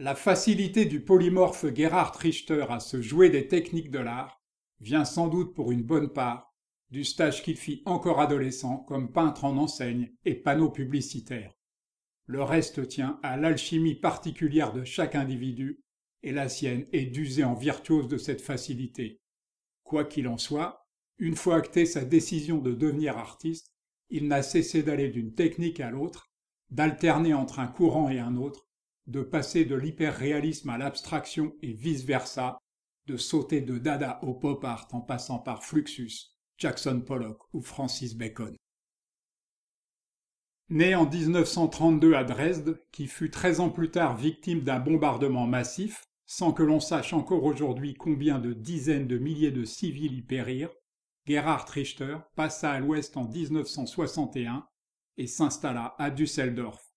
La facilité du polymorphe Gerhard Richter à se jouer des techniques de l'art vient sans doute pour une bonne part du stage qu'il fit encore adolescent comme peintre en enseigne et panneau publicitaire. Le reste tient à l'alchimie particulière de chaque individu, et la sienne est d'user en virtuose de cette facilité. Quoi qu'il en soit, une fois actée sa décision de devenir artiste, il n'a cessé d'aller d'une technique à l'autre, d'alterner entre un courant et un autre, de passer de l'hyperréalisme à l'abstraction et vice-versa, de sauter de Dada au pop art en passant par Fluxus, Jackson Pollock ou Francis Bacon. Né en 1932 à Dresde, qui fut 13 ans plus tard victime d'un bombardement massif, sans que l'on sache encore aujourd'hui combien de dizaines de milliers de civils y périrent, Gerhard Richter passa à l'ouest en 1961 et s'installa à Düsseldorf.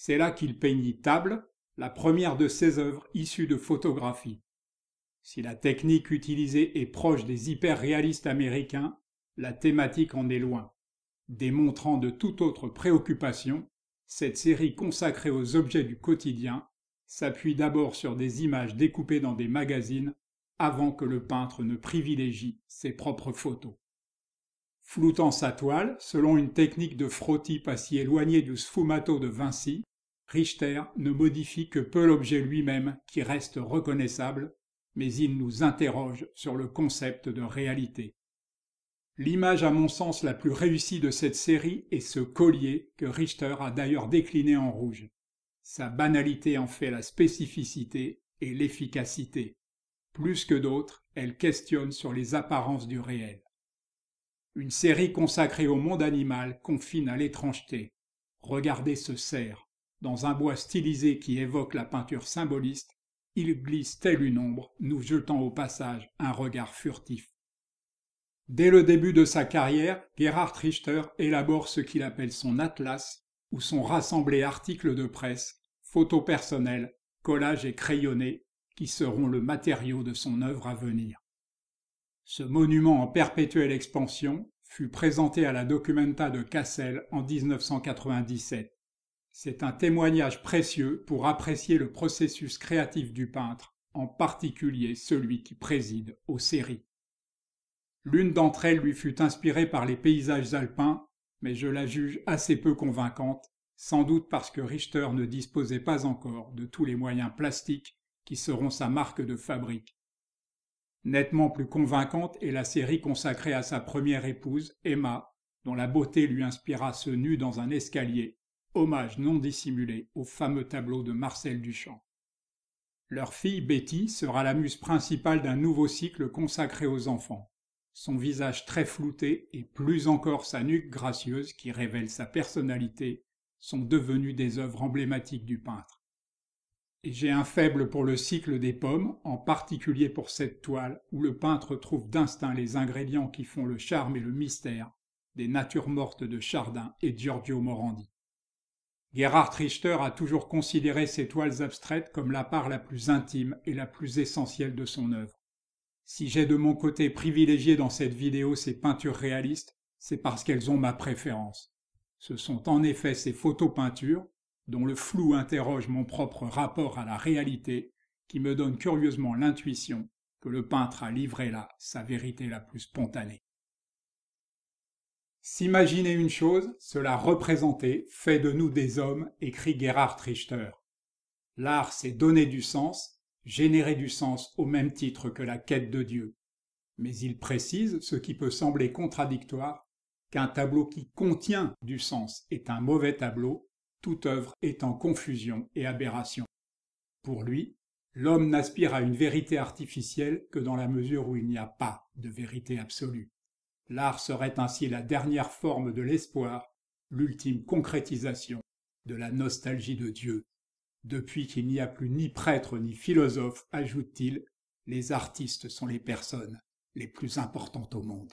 C'est là qu'il peignit Table, la première de ses œuvres issues de photographie. Si la technique utilisée est proche des hyper-réalistes américains, la thématique en est loin. Démontrant de toute autre préoccupation, cette série consacrée aux objets du quotidien s'appuie d'abord sur des images découpées dans des magazines avant que le peintre ne privilégie ses propres photos. Floutant sa toile, selon une technique de frottis pas si éloignée du sfumato de Vinci, Richter ne modifie que peu l'objet lui-même qui reste reconnaissable, mais il nous interroge sur le concept de réalité. L'image à mon sens la plus réussie de cette série est ce collier que Richter a d'ailleurs décliné en rouge. Sa banalité en fait la spécificité et l'efficacité. Plus que d'autres, elle questionne sur les apparences du réel. Une série consacrée au monde animal confine à l'étrangeté. Regardez ce cerf, dans un bois stylisé qui évoque la peinture symboliste, il glisse tel une ombre, nous jetant au passage un regard furtif. Dès le début de sa carrière, Gerhard Richter élabore ce qu'il appelle son atlas, où sont rassemblés articles de presse, photos personnelles, collages et crayonnés, qui seront le matériau de son œuvre à venir. Ce monument en perpétuelle expansion fut présenté à la Documenta de Kassel en 1997. C'est un témoignage précieux pour apprécier le processus créatif du peintre, en particulier celui qui préside aux séries. L'une d'entre elles lui fut inspirée par les paysages alpins, mais je la juge assez peu convaincante, sans doute parce que Richter ne disposait pas encore de tous les moyens plastiques qui seront sa marque de fabrique. Nettement plus convaincante est la série consacrée à sa première épouse, Emma, dont la beauté lui inspira ce nu dans un escalier hommage non dissimulé au fameux tableau de Marcel Duchamp. Leur fille Betty sera la muse principale d'un nouveau cycle consacré aux enfants. Son visage très flouté et plus encore sa nuque gracieuse qui révèle sa personnalité sont devenus des œuvres emblématiques du peintre. J'ai un faible pour le cycle des pommes, en particulier pour cette toile où le peintre trouve d'instinct les ingrédients qui font le charme et le mystère des natures mortes de Chardin et Giorgio Morandi. Gerhard Richter a toujours considéré ses toiles abstraites comme la part la plus intime et la plus essentielle de son œuvre. Si j'ai de mon côté privilégié dans cette vidéo ces peintures réalistes, c'est parce qu'elles ont ma préférence. Ce sont en effet ces photopeintures, dont le flou interroge mon propre rapport à la réalité, qui me donnent curieusement l'intuition que le peintre a livré là sa vérité la plus spontanée. S'imaginer une chose, cela représenter fait de nous des hommes, écrit Gerhard Richter. L'art, c'est donner du sens, générer du sens au même titre que la quête de Dieu. Mais il précise, ce qui peut sembler contradictoire, qu'un tableau qui contient du sens est un mauvais tableau, toute œuvre est en confusion et aberration. Pour lui, l'homme n'aspire à une vérité artificielle que dans la mesure où il n'y a pas de vérité absolue. L'art serait ainsi la dernière forme de l'espoir, l'ultime concrétisation de la nostalgie de Dieu. Depuis qu'il n'y a plus ni prêtre ni philosophe, ajoute-t-il, les artistes sont les personnes les plus importantes au monde.